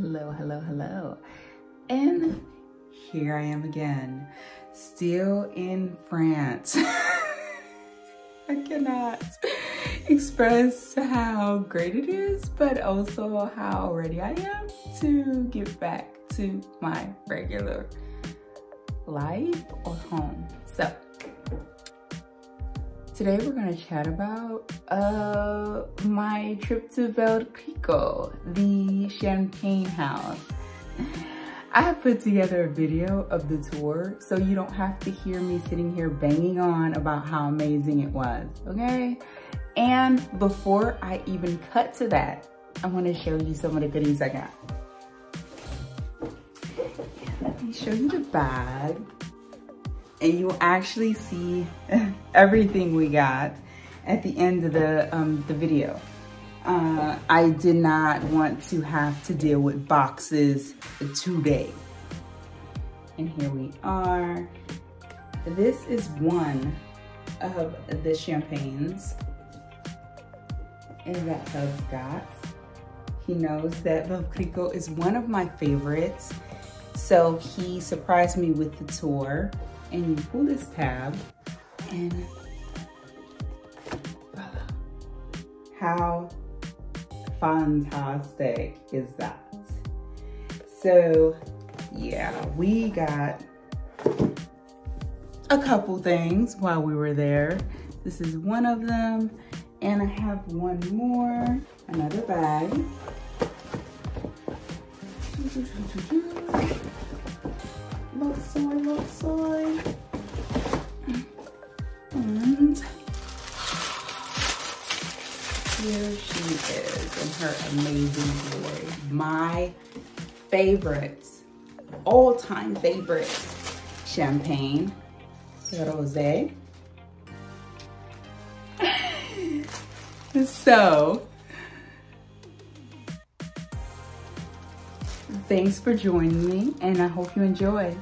Hello, hello, hello. And here I am again, still in France. I cannot express how great it is, but also how ready I am to get back to my regular life or home. So today we're gonna chat about uh, my trip to Veuve Clicquot, the champagne house. I have put together a video of the tour so you don't have to hear me sitting here banging on about how amazing it was, okay? And before I even cut to that, I wanna show you some of the goodies I got. Let me show you the bag and you'll actually see everything we got at the end of the, um, the video. Uh, I did not want to have to deal with boxes today. And here we are. This is one of the champagnes that Hub's got. He knows that Veuve Clicquot is one of my favorites. So he surprised me with the tour and you pull this tab and. How fantastic is that? So yeah, we got a couple things while we were there. This is one of them. And I have one more, another bag. Look soy, look soy. And here she is in her amazing glory. My favorite, all-time favorite champagne, rosé. so, thanks for joining me and I hope you enjoy.